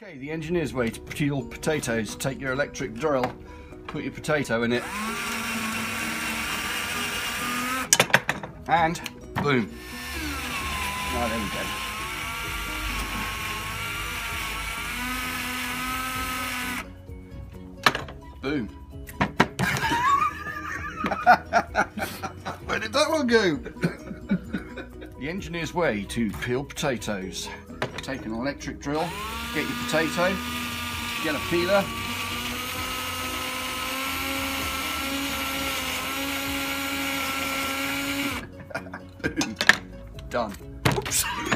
Okay, the engineer's way to peel potatoes. Take your electric drill, put your potato in it, and boom. Right, there we go. Boom. Where did that one go? the engineer's way to peel potatoes. Take an electric drill, get your potato, get a peeler. Done. Oops.